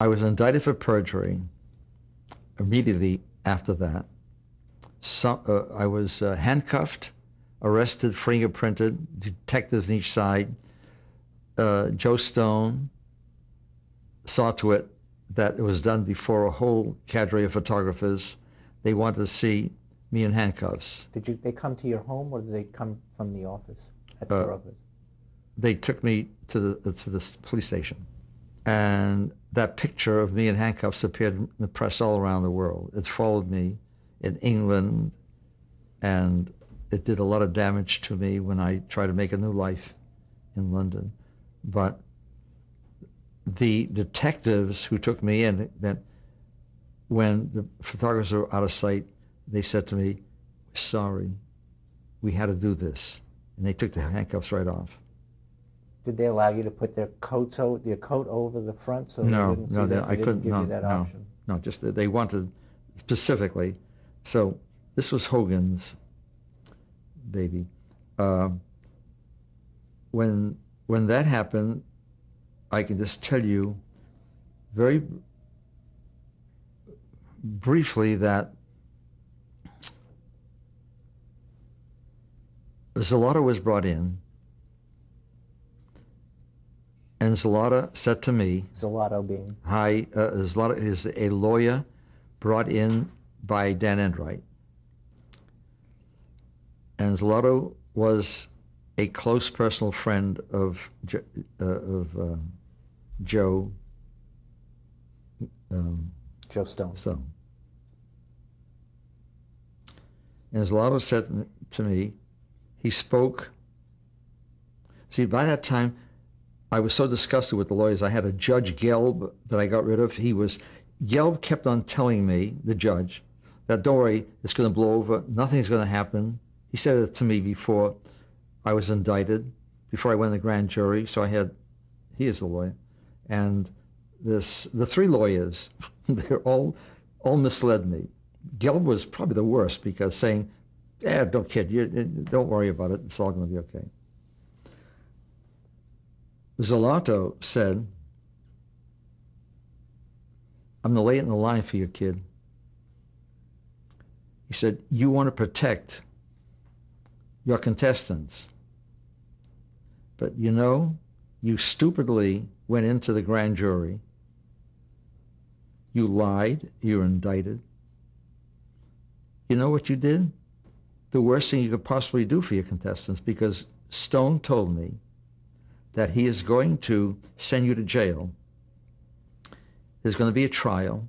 I was indicted for perjury immediately after that. Some, uh, I was uh, handcuffed, arrested, fingerprinted, detectives on each side. Uh, Joe Stone saw to it that it was done before a whole cadre of photographers. They wanted to see me in handcuffs. Did you, they come to your home or did they come from the office? At your Uh, office? They took me to the to the police station, and that picture of me in handcuffs appeared in the press all around the world. It followed me in England, and it did a lot of damage to me when I tried to make a new life in London. But the detectives who took me in, that when the photographers were out of sight, they said to me, "We're sorry, we had to do this," and they took the handcuffs right off. Did they allow you to put their coats o- your coat over the front so No, they didn't see no, they- that? I couldn't- give no, you that no. option. No, just that they wanted specifically. So this was Hogan's baby. Um, when when that happened, I can just tell you very briefly that Zalata was brought in, and Zalata said to me, Zelato being Hi, uh, Zlata is a lawyer brought in by Dan Enright. And Zlato was a close personal friend of, Jo- uh, of uh, Joe um, Joe Stone. Stone. And Zlato said to me, he spoke. See, by that time, I was so disgusted with the lawyers. I had a Judge Gelb that I got rid of. He was, Gelb kept on telling me, the judge, that don't worry, it's going to blow over. Nothing's going to happen. He said it to me before I was indicted, before I went to the grand jury. So I had, he is the lawyer. And this, the three lawyers, they're all, all misled me. Gelb was probably the worst because saying, yeah, don't kid, you, don't worry about it. It's all going to be okay. Zalato said, I'm the late in the line for your kid. He said, you want to protect your contestants. But you know, you stupidly went into the grand jury. You lied. You were indicted. You know what you did? The worst thing you could possibly do for your contestants because Stone told me that he is going to send you to jail. There's going to be a trial.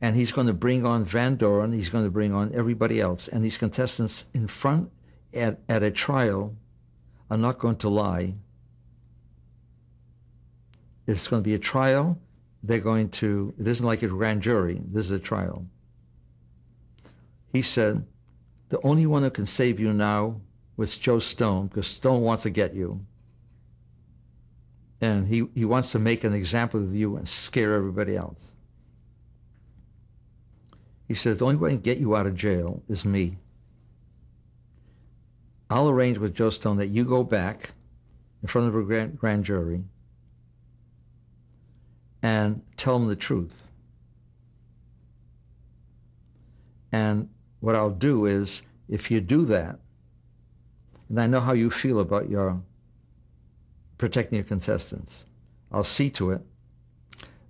And he's going to bring on Van Doren. He's going to bring on everybody else. And these contestants in front at, at a trial are not going to lie. It's going to be a trial. They're going to, it isn't like a grand jury. This is a trial. He said, the only one who can save you now was Joe Stone, because Stone wants to get you. And he, he wants to make an example of you and scare everybody else. He says, the only way to get you out of jail is me. I'll arrange with Joe Stone that you go back in front of a grand, grand jury and tell them the truth. And what I'll do is, if you do that, and I know how you feel about your protecting your contestants, I'll see to it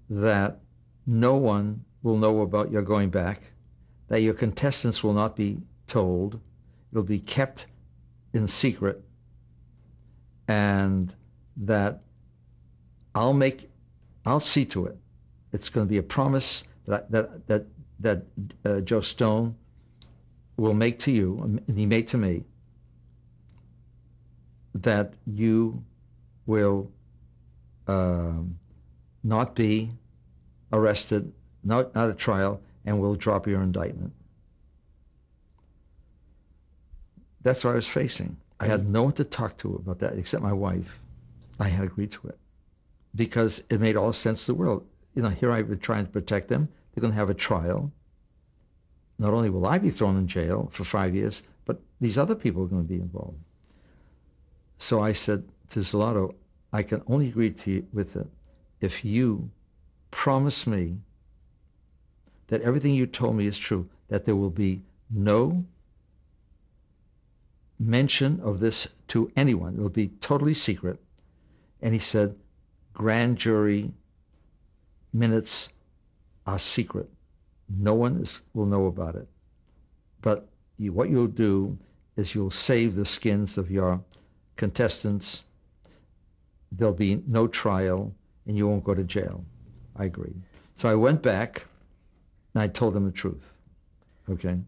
that no one will know about your going back, that your contestants will not be told, it'll be kept in secret, and that I'll make, I'll see to it. It's going to be a promise that that that that uh, Joe Stone will make to you, and he made to me, that you will um, not be arrested, not, not a trial, and will drop your indictment. That's what I was facing. I had no one to talk to about that except my wife. I had agreed to it because it made all sense in the world. You know, here I've been trying to protect them. They're going to have a trial. Not only will I be thrown in jail for five years, but these other people are going to be involved. So I said to Zalato, I can only agree to you with it if you promise me that everything you told me is true, that there will be no mention of this to anyone. It will be totally secret. And he said, grand jury minutes are secret. No one is, will know about it. But you, what you'll do is you'll save the skins of your contestants. There'll be no trial and you won't go to jail. I agreed. So I went back and I told them the truth. Okay.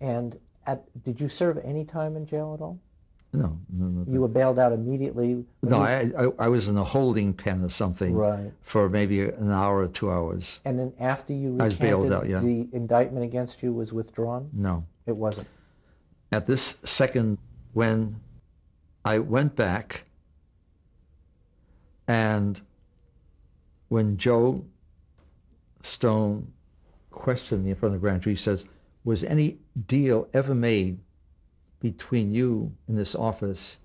And at, did you serve any time in jail at all? No, no, no. You were bailed out immediately? No, I, I, I was in a holding pen or something Right. for maybe an hour or two hours. And then after you I was bailed out, yeah. the indictment against you was withdrawn? No. It wasn't. At this second, when I went back and when Joe Stone questioned me in front of the grand jury, he says, was any deal ever made between you in this office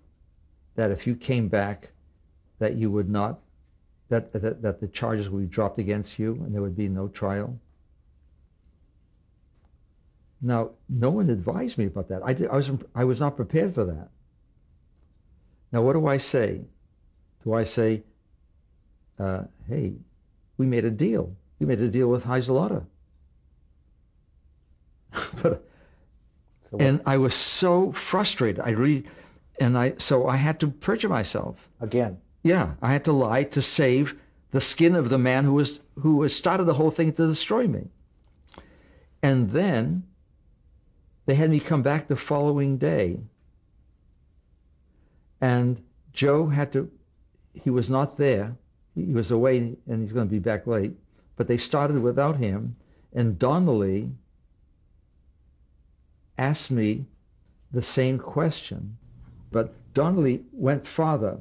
that if you came back that you would not, that, that, that the charges would be dropped against you and there would be no trial? Now, no one advised me about that. I, did, I, was, I was not prepared for that. Now, what do I say? Do I say, uh, hey, we made a deal. We made a deal with Heiselata. but, So and I was so frustrated. I really, and I, so I had to perjure myself. again, Yeah, I had to lie to save the skin of the man who was who was started the whole thing to destroy me. And then they had me come back the following day. And Joe had to he was not there. He was away and he's going to be back late. But they started without him and Donnelly asked me the same question. But Donnelly went farther.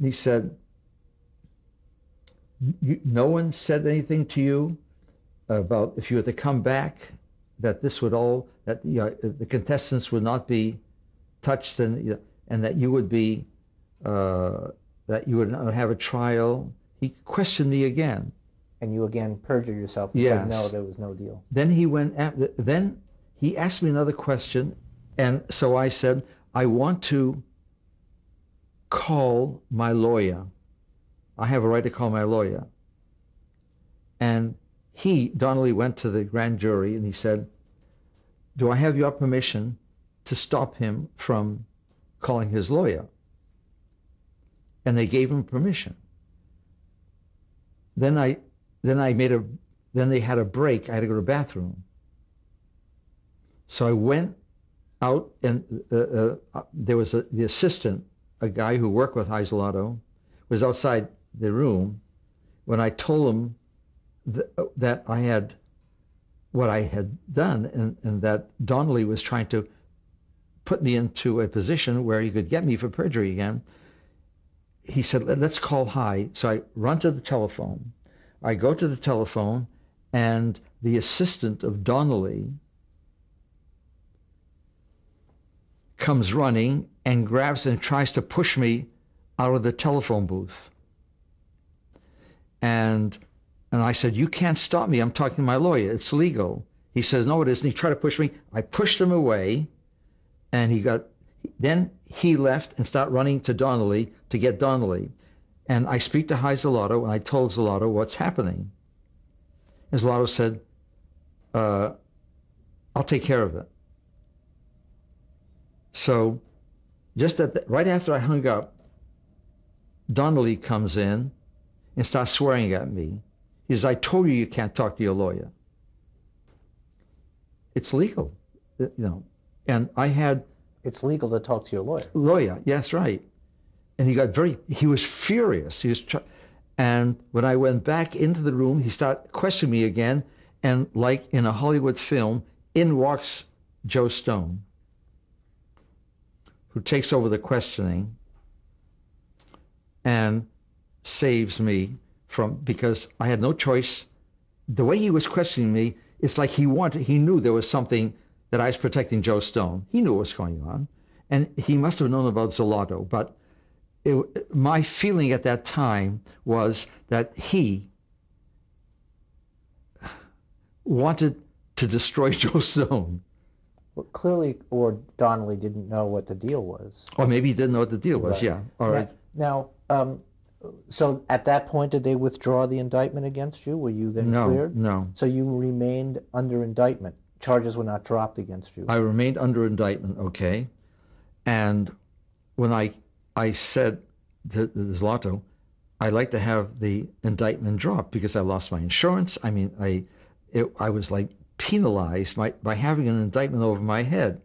He said, no one said anything to you about if you were to come back, that this would all, that the contestants would not be touched and, you know, and that you would be, uh, that you would not have a trial. He questioned me again. and you again perjure yourself and said, no, there was no deal. Then he went, at, then he asked me another question. And so I said, I want to call my lawyer. I have a right to call my lawyer. And he, Donnelly, went to the grand jury and he said, do I have your permission to stop him from calling his lawyer? And they gave him permission. Then I, then I made a, then they had a break. I had to go to the bathroom. So I went out and uh, uh, uh, there was a, the assistant, a guy who worked with Isolato, was outside the room when I told him th- that I had what I had done and, and that Donnelly was trying to put me into a position where he could get me for perjury again. He said, "Let- let's call high. So I run to the telephone. I go to the telephone and the assistant of Donnelly comes running and grabs and tries to push me out of the telephone booth. And and I said, "You can't stop me. I'm talking to my lawyer. It's legal." He says, "No, it isn't." He tried to push me. I pushed him away, and he got. Then he left and started running to Donnelly to get Donnelly. And I speak to Hy Zelato, and I told Zelato what's happening. And Zelato said, uh, "I'll take care of it." So, just the, right after I hung up, Donnelly comes in and starts swearing at me. He says, I told you you can't talk to your lawyer. It's legal, you know. And I had It's legal to talk to your lawyer. lawyer, yes, right. And he got very, he was furious. He was, and when I went back into the room, he started questioning me again. And like in a Hollywood film, in walks Joe Stone, who takes over the questioning and saves me from, because I had no choice. The way he was questioning me, it's like he wanted, he knew there was something that I was protecting Joe Stone. He knew what was going on. And he must have known about Zelato, but it, my feeling at that time was that he wanted to destroy Joe Stone. Well, clearly, or Donnelly didn't know what the deal was. Or maybe he didn't know what the deal was. Right. Yeah. All right. Now, um, so at that point, did they withdraw the indictment against you? Were you then No, cleared? no. So you remained under indictment. Charges were not dropped against you. I remained under indictment, okay? And when I I said to the Zlato, I'd like to have the indictment dropped because I lost my insurance. I mean, I it, I was like penalized by, by having an indictment over my head.